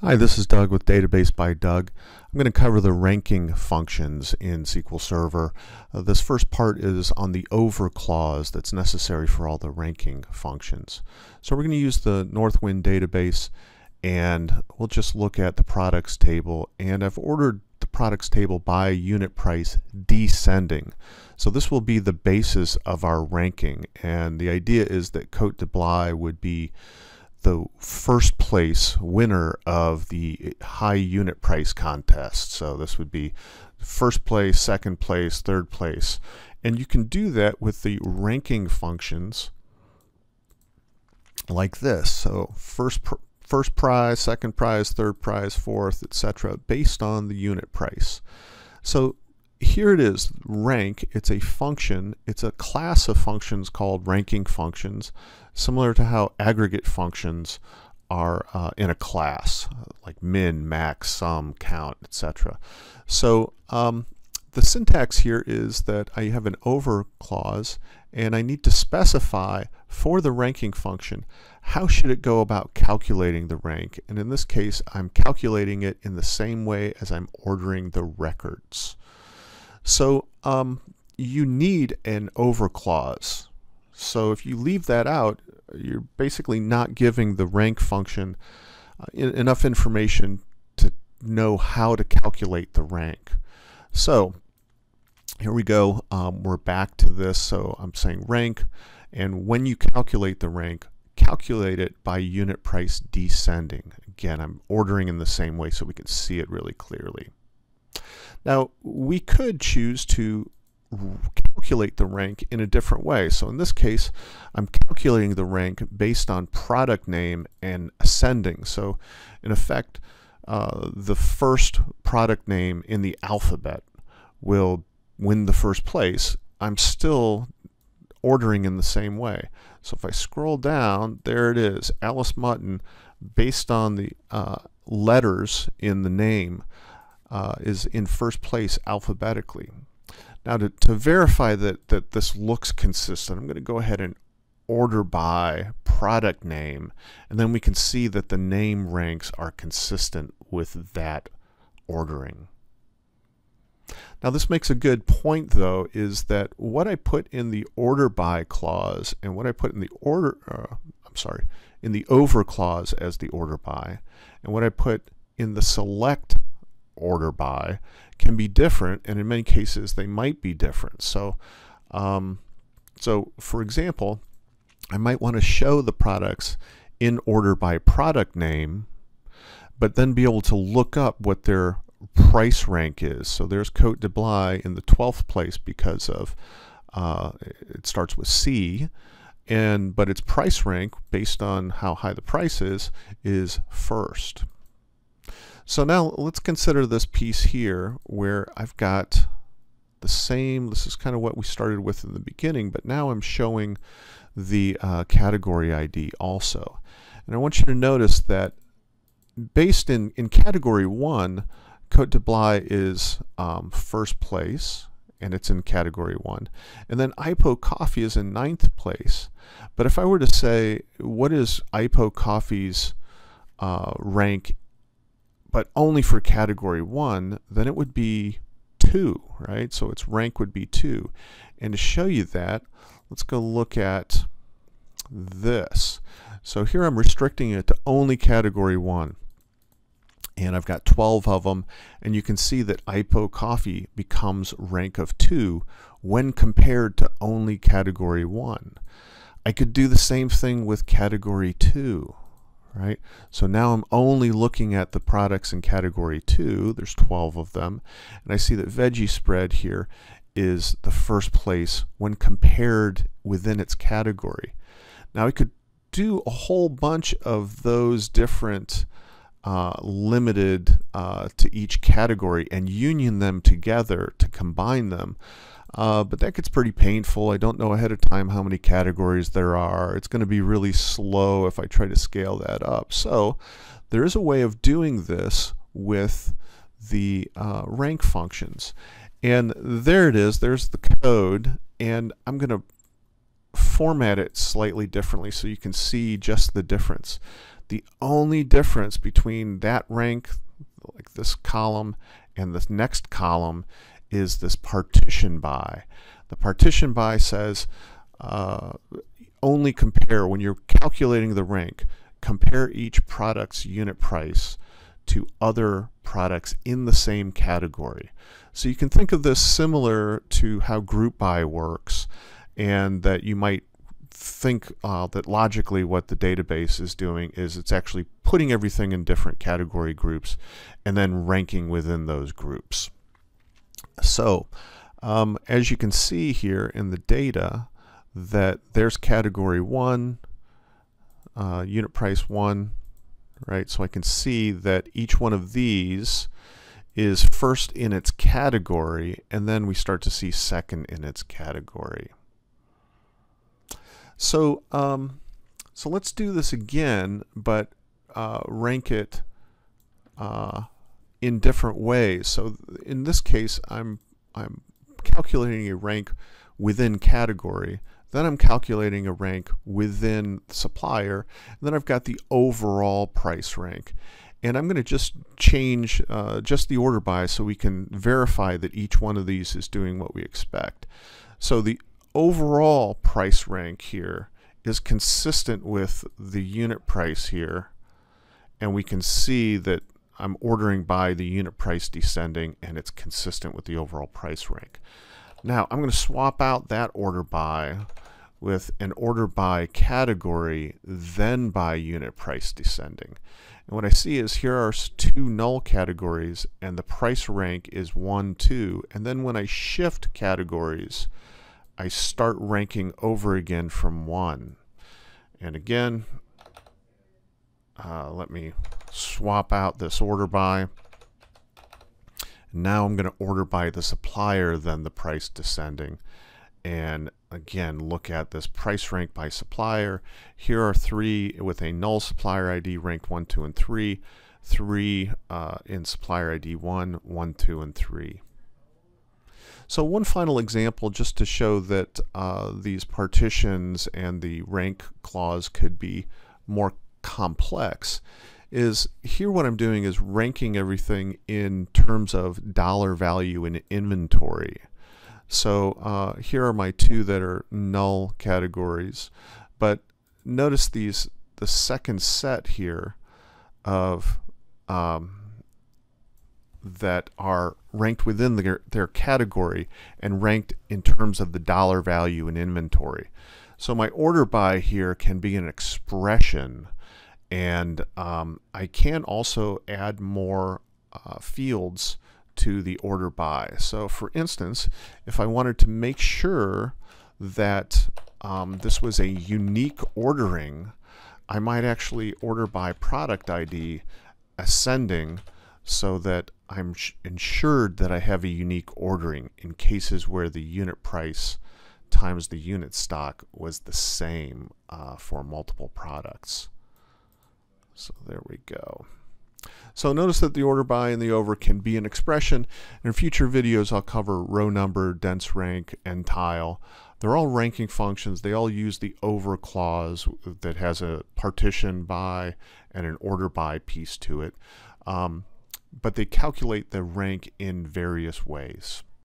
Hi, this is Doug with Database by Doug. I'm going to cover the ranking functions in SQL Server. Uh, this first part is on the over clause that's necessary for all the ranking functions. So we're going to use the Northwind database and we'll just look at the products table and I've ordered the products table by unit price descending. So this will be the basis of our ranking and the idea is that Cote de Blaye would be the first place winner of the high unit price contest. So this would be first place, second place, third place. And you can do that with the ranking functions like this. So first pr first prize, second prize, third prize, fourth, etc. based on the unit price. So here it is, rank. It's a function. It's a class of functions called ranking functions, similar to how aggregate functions are uh, in a class, like min, max, sum, count, etc. So um, the syntax here is that I have an over clause and I need to specify for the ranking function how should it go about calculating the rank and in this case I'm calculating it in the same way as I'm ordering the records. So um, you need an over clause. So if you leave that out, you're basically not giving the rank function uh, enough information to know how to calculate the rank. So here we go. Um, we're back to this. So I'm saying rank. And when you calculate the rank, calculate it by unit price descending. Again, I'm ordering in the same way so we can see it really clearly. Now, we could choose to calculate the rank in a different way. So in this case, I'm calculating the rank based on product name and ascending. So in effect, uh, the first product name in the alphabet will win the first place. I'm still ordering in the same way. So if I scroll down, there it is, Alice Mutton, based on the uh, letters in the name uh, is in first place alphabetically. Now to, to verify that, that this looks consistent, I'm going to go ahead and order by product name and then we can see that the name ranks are consistent with that ordering. Now this makes a good point though is that what I put in the order by clause and what I put in the order uh, I'm sorry in the over clause as the order by and what I put in the select order by can be different and in many cases they might be different. So um, so for example I might want to show the products in order by product name but then be able to look up what their price rank is. So there's Cote de Blaye in the 12th place because of uh, it starts with C and but its price rank based on how high the price is is first so now let's consider this piece here where I've got the same, this is kind of what we started with in the beginning, but now I'm showing the uh, category ID also. And I want you to notice that based in, in category one, Cote de Blaye is um, first place and it's in category one. And then Ipoh Coffee is in ninth place. But if I were to say, what is Ipoh Coffee's uh, rank but only for category one, then it would be two, right? So its rank would be two. And to show you that, let's go look at this. So here I'm restricting it to only category one. And I've got 12 of them. And you can see that Ipoh coffee becomes rank of two when compared to only category one. I could do the same thing with category two right? So now I'm only looking at the products in category 2, there's 12 of them, and I see that veggie spread here is the first place when compared within its category. Now I could do a whole bunch of those different uh, limited uh, to each category and union them together to combine them. Uh, but that gets pretty painful. I don't know ahead of time how many categories there are. It's going to be really slow if I try to scale that up. So there is a way of doing this with the uh, rank functions. And there it is. There's the code. And I'm going to format it slightly differently so you can see just the difference. The only difference between that rank, like this column, and this next column is this partition by. The partition by says uh, only compare, when you're calculating the rank, compare each product's unit price to other products in the same category. So you can think of this similar to how group by works and that you might think uh, that logically what the database is doing is it's actually putting everything in different category groups and then ranking within those groups. So um, as you can see here in the data that there's category 1, uh, unit price 1, right? So I can see that each one of these is first in its category and then we start to see second in its category. So, um, so let's do this again, but uh, rank it uh, in different ways. So in this case, I'm, I'm calculating a rank within category. Then I'm calculating a rank within supplier. And then I've got the overall price rank. And I'm going to just change uh, just the order by so we can verify that each one of these is doing what we expect. So the overall price rank here is consistent with the unit price here. And we can see that I'm ordering by the unit price descending and it's consistent with the overall price rank. Now I'm going to swap out that order by with an order by category, then by unit price descending. And what I see is here are two null categories and the price rank is 1, 2. And then when I shift categories, I start ranking over again from 1. And again, uh, let me swap out this order by. Now I'm going to order by the supplier, then the price descending. And again, look at this price rank by supplier. Here are three with a null supplier ID ranked 1, 2, and 3. Three uh, in supplier ID 1, 1, 2, and 3. So one final example just to show that uh, these partitions and the rank clause could be more complex is here what I'm doing is ranking everything in terms of dollar value in inventory. So uh, here are my two that are null categories. But notice these the second set here of um, that are ranked within the, their category and ranked in terms of the dollar value in inventory. So my order by here can be an expression and um, I can also add more uh, fields to the order by. So for instance, if I wanted to make sure that um, this was a unique ordering, I might actually order by product ID ascending so that I'm ensured that I have a unique ordering in cases where the unit price times the unit stock was the same uh, for multiple products. So there we go. So notice that the order by and the over can be an expression. In future videos, I'll cover row number, dense rank, and NTILE. They're all ranking functions. They all use the over clause that has a partition by and an order by piece to it. Um, but they calculate the rank in various ways.